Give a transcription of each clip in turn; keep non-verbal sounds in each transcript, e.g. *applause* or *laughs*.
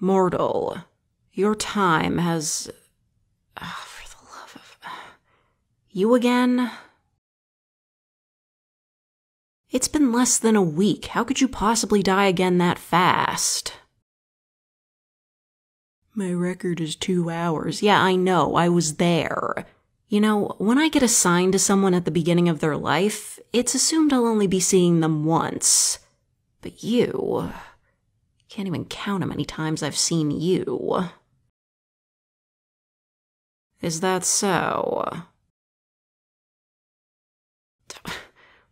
Mortal, your time has. Oh, for the love of. You again? It's been less than a week. How could you possibly die again that fast? My record is two hours. Yeah, I know. I was there. You know, when I get assigned to someone at the beginning of their life, it's assumed I'll only be seeing them once. But you. Can't even count how many times I've seen you. Is that so? *sighs*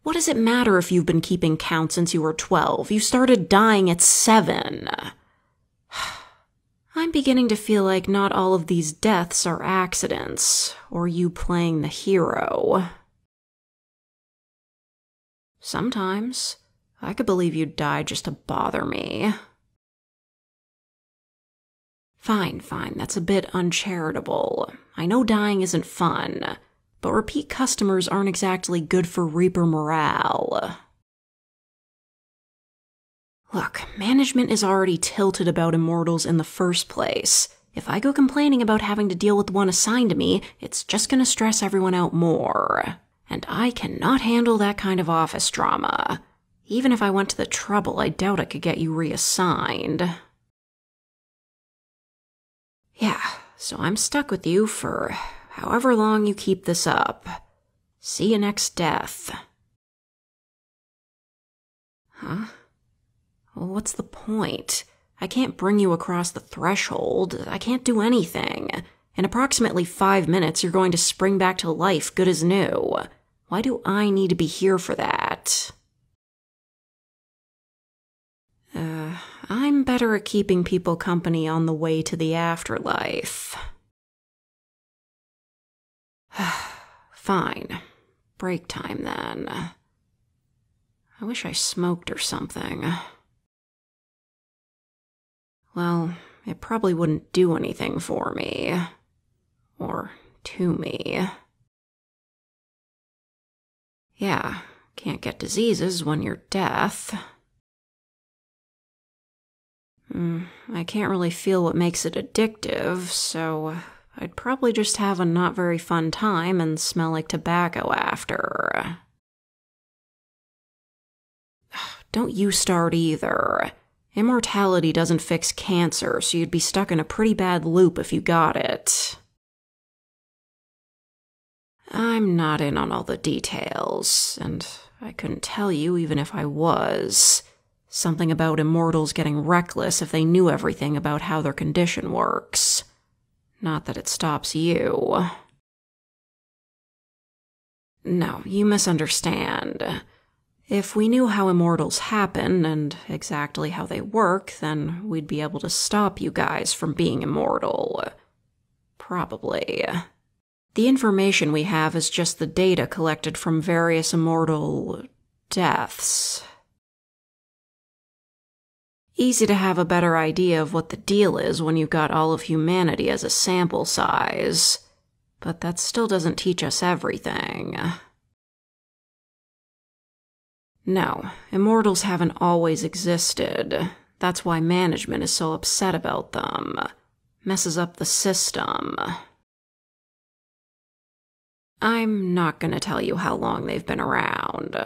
What does it matter if you've been keeping count since you were 12? You started dying at 7. *sighs* I'm beginning to feel like not all of these deaths are accidents, or you playing the hero. Sometimes, I could believe you'd die just to bother me. Fine, fine, that's a bit uncharitable. I know dying isn't fun, but repeat customers aren't exactly good for Reaper morale. Look, management is already tilted about immortals in the first place. If I go complaining about having to deal with one assigned to me, it's just gonna stress everyone out more. And I cannot handle that kind of office drama. Even if I went to the trouble, I doubt I could get you reassigned. Yeah, so I'm stuck with you for however long you keep this up. See you next death. Huh? Well, what's the point? I can't bring you across the threshold. I can't do anything. In approximately five minutes, you're going to spring back to life good as new. Why do I need to be here for that? I'm better at keeping people company on the way to the afterlife. *sighs* Fine. Break time then. I wish I smoked or something. Well, it probably wouldn't do anything for me. Or to me. Yeah, can't get diseases when you're deaf. Mm, I can't really feel what makes it addictive, so I'd probably just have a not very fun time and smell like tobacco after. *sighs* Don't you start either. Immortality doesn't fix cancer, so you'd be stuck in a pretty bad loop if you got it. I'm not in on all the details, and I couldn't tell you even if I was. Something about immortals getting reckless if they knew everything about how their condition works. Not that it stops you. No, you misunderstand. If we knew how immortals happen and exactly how they work, then we'd be able to stop you guys from being immortal. Probably. The information we have is just the data collected from various immortal deaths. Easy to have a better idea of what the deal is when you've got all of humanity as a sample size. But that still doesn't teach us everything. No, immortals haven't always existed. That's why management is so upset about them. Messes up the system. I'm not gonna tell you how long they've been around.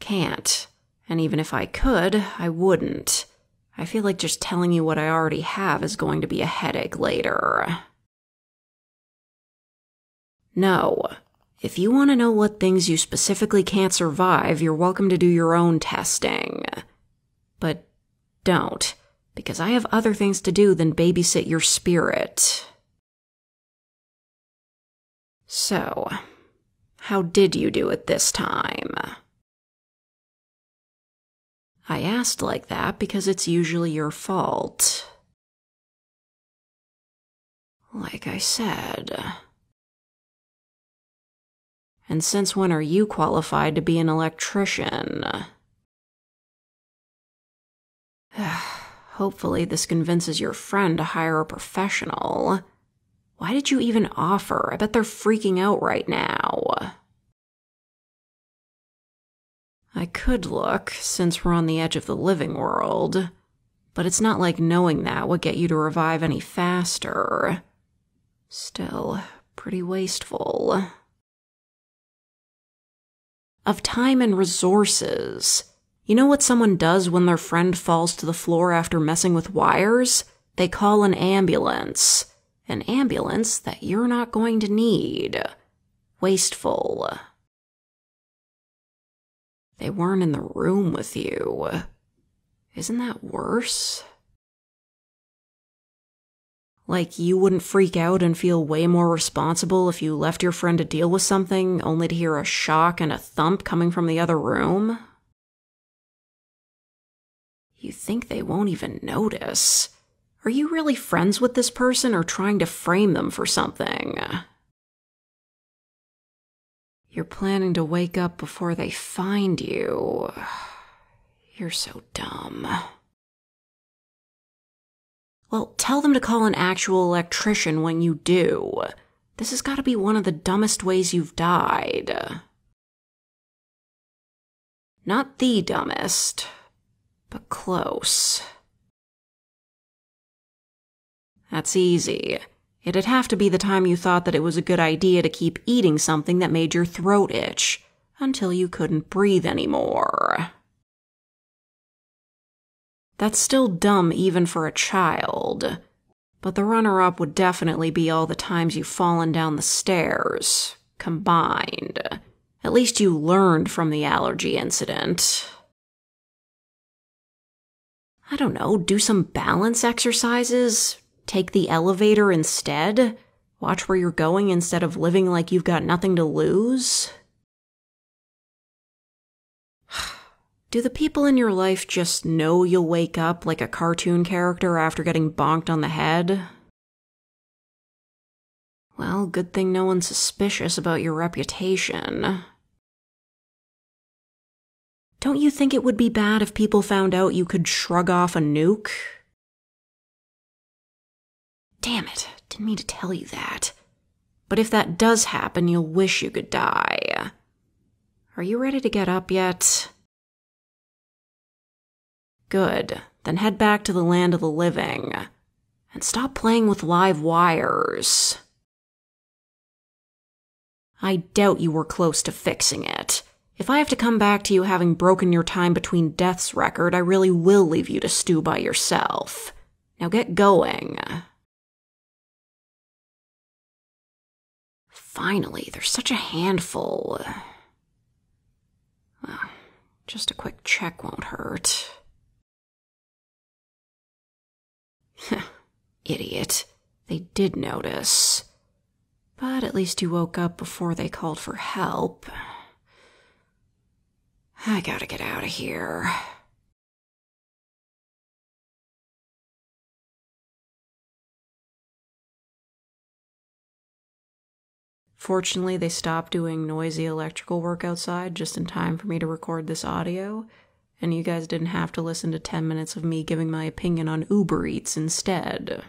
Can't. And even if I could, I wouldn't. I feel like just telling you what I already have is going to be a headache later. No, if you want to know what things you specifically can't survive, you're welcome to do your own testing. But don't, because I have other things to do than babysit your spirit. So, how did you do it this time? I asked like that because it's usually your fault. Like I said, and since when are you qualified to be an electrician? *sighs* Hopefully, this convinces your friend to hire a professional. Why did you even offer? I bet they're freaking out right now. I could look, since we're on the edge of the living world. But it's not like knowing that would get you to revive any faster. Still, pretty wasteful. Of time and resources. You know what someone does when their friend falls to the floor after messing with wires? They call an ambulance. An ambulance that you're not going to need. Wasteful. They weren't in the room with you. Isn't that worse? Like, you wouldn't freak out and feel way more responsible if you left your friend to deal with something only to hear a shock and a thump coming from the other room? You think they won't even notice. Are you really friends with this person or trying to frame them for something? You're planning to wake up before they find you. You're so dumb. Well, tell them to call an actual electrician when you do. This has got to be one of the dumbest ways you've died. Not the dumbest, but close. That's easy. It'd have to be the time you thought that it was a good idea to keep eating something that made your throat itch until you couldn't breathe anymore. That's still dumb even for a child. But the runner up would definitely be all the times you've fallen down the stairs, combined. At least you learned from the allergy incident. I don't know, do some balance exercises? Take the elevator instead? Watch where you're going instead of living like you've got nothing to lose? *sighs* Do the people in your life just know you'll wake up like a cartoon character after getting bonked on the head? Well, good thing no one's suspicious about your reputation. Don't you think it would be bad if people found out you could shrug off a nuke? Damn it, didn't mean to tell you that. But if that does happen, you'll wish you could die. Are you ready to get up yet? Good. Then head back to the land of the living. And stop playing with live wires. I doubt you were close to fixing it. If I have to come back to you having broken your time between deaths record, I really will leave you to stew by yourself. Now get going. Finally, there's such a handful. Well, just a quick check won't hurt. *laughs* Idiot. They did notice. But at least you woke up before they called for help. I gotta get out of here. Fortunately, they stopped doing noisy electrical work outside just in time for me to record this audio, and you guys didn't have to listen to 10 minutes of me giving my opinion on Uber Eats instead.